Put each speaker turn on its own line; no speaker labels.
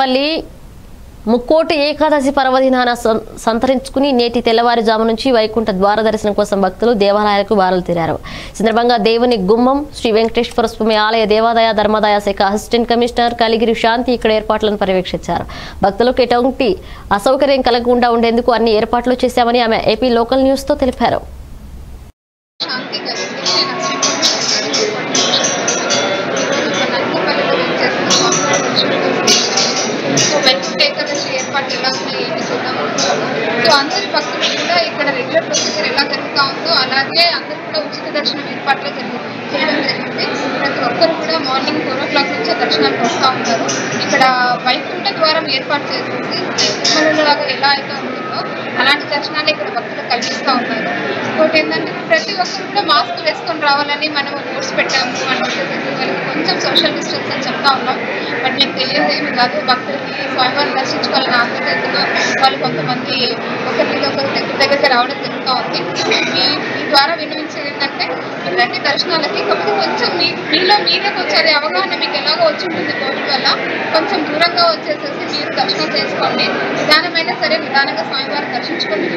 పల్లి ముక్కోటి ఏకాదశి పర్వదినాన సంతరించుకుని నేటి తెల్లవారుజాము నుంచి వైకుంఠ ద్వార దర్శనం కోసం భక్తులు దేవాలయాలకు బారలు తీరారు సందర్భంగా దేవుని గుమ్మం శ్రీ వెంకటేశ్వర స్వామి ఆలయ దేవాదాయ ధర్మాదాయ శాఖ అసిస్టెంట్ కమిషనర్ కలిగిరి శాంతి ఇక్కడ ఏర్పాట్లను పర్యవేక్షించారు. భక్తులకు ఎటువంటి అసౌకర్యం కలగకుండా ఉండేందుకు అన్ని ఏర్పాట్లు చేశామని ఆమె ఏపీ లోకల్ న్యూస్తో తెలిపారు.
సో ఏకాదశి ఏర్పాటు ఎలా ఉన్నాయి ఏంటి చూద్దాం సో అందరి భక్తులు కూడా ఇక్కడ రెగ్యులర్ ప్రొసీజర్ ఎలా జరుగుతూ ఉందో అలాగే అందరూ కూడా ఉచిత దర్శనం ఏర్పాట్లు చేయడం జరిగింది. ప్రతి ఒక్కరు కూడా మార్నింగ్ ఫోర్ ఓ క్లాక్ నుంచే దర్శనానికి వస్తూ ఉంటారు ఇక్కడ వైకుంఠ ద్వారం ఏర్పాటు చేసేసి తిరుమలలాగా ఎలా అయితే ఉంటుందో అలాంటి దర్శనాలు ఇక్కడ భక్తులు కల్పిస్తూ ఉన్నారు. ఇంకోటి ఏంటంటే ప్రతి ఒక్కరు కూడా మాస్క్ వేసుకొని రావాలని మనం కోర్స్ పెట్టాము. అని కొంచెం సోషల్ డిస్టెన్స్ అని చెప్తా ఉన్నాం. బట్ కాదు భక్తులకి స్వామివారిని దర్శించుకోవాలని ఆసక్తిగా వాళ్ళు కొంతమంది ఒకరి మీద ఒకరు దగ్గర దగ్గరికి రావడం జరుగుతూ ఉంది. మీ మీ ద్వారా వినిపించేది ఏంటంటే మీరు రండి దర్శనాలకి కాకపోతే కొంచెం మీ మీలో మీరే కొంచెం అవగాహన మీకు ఎలాగో వచ్చి ఉంటుంది కోవిడ్ వల్ల కొంచెం దూరంగా వచ్చేసేసి మీరు దర్శనం చేసుకోండి. నిదానమైనా సరే నిదానంగా స్వామివారిని దర్శించుకోండి.